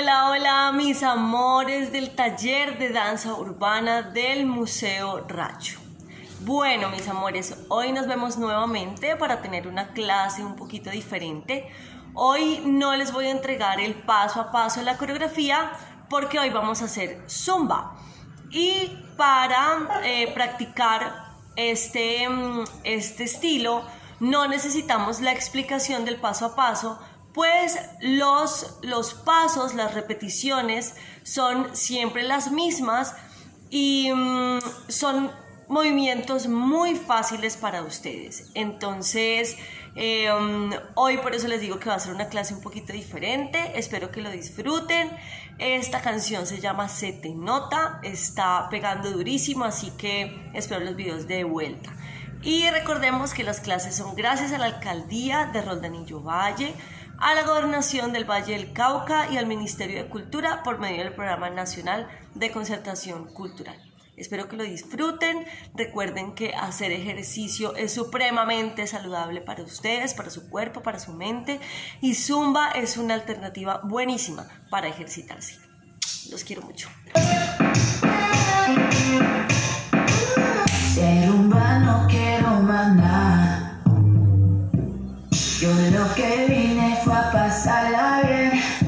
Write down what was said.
Hola, hola, mis amores del taller de danza urbana del Museo Racho. Bueno, mis amores, hoy nos vemos nuevamente para tener una clase un poquito diferente. Hoy no les voy a entregar el paso a paso de la coreografía porque hoy vamos a hacer zumba. Y para eh, practicar este, mm, este estilo no necesitamos la explicación del paso a paso pues los, los pasos, las repeticiones son siempre las mismas y mm, son movimientos muy fáciles para ustedes. Entonces, mm, hoy por eso les digo que va a ser una clase un poquito diferente. Espero que lo disfruten. Esta canción se llama Se te nota, está pegando durísimo, así que espero los videos de vuelta. Y recordemos que las clases son gracias a la alcaldía de Roldanillo Valle a la Gobernación del Valle del Cauca y al Ministerio de Cultura por medio del Programa Nacional de Concertación Cultural. Espero que lo disfruten. Recuerden que hacer ejercicio es supremamente saludable para ustedes, para su cuerpo, para su mente. Y Zumba es una alternativa buenísima para ejercitarse. Los quiero mucho. que vine fue a pasarla bien.